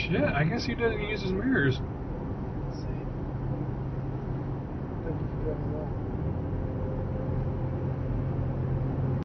Shit, I guess he doesn't use his mirrors.